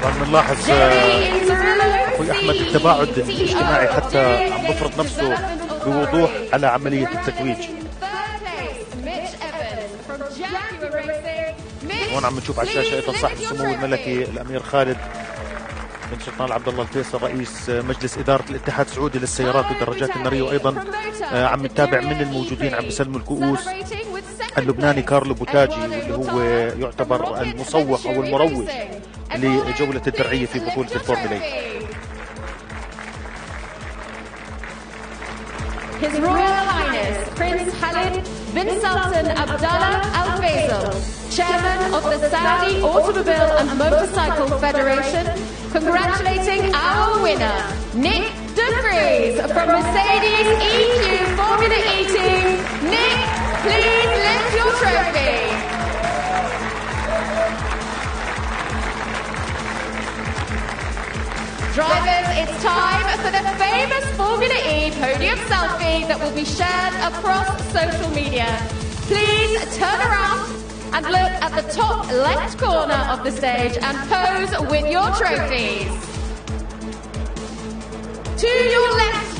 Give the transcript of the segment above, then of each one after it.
طبعا بنلاحظ آه، أخوي أحمد التباعد الاجتماعي حتى عم بفرض نفسه بوضوح على عملية التتويج هون عم نشوف على الشاشة أيضا صاحب السمو الملكي الأمير خالد بن سلطان عبد الله الفيصل رئيس مجلس إدارة الاتحاد السعودي للسيارات والدراجات النارية وأيضا آه، عم نتابع من الموجودين عم بيسلموا الكؤوس اللبناني كارلو بوتاجي واللي هو يعتبر المسوق أو المروج. لجوله الدرعيه في بطوله الفورمولا 8 His Royal Highness Prince Khalid bin Sultan Abdullah Al Faisal, Chairman of the Saudi Automobile and Motorcycle Federation, congratulating our winner, Nick De Vries from Mercedes It's time for the famous Formula E podium selfie that will be shared across social media. Please turn around and look at the top left corner of the stage and pose with your trophies. To your left.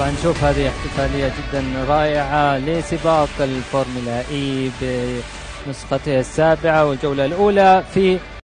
طبعا نشوف هذه احتفالية جدا رائعة لسباق الفورمولا إي بنسخته السابعة والجولة الأولى في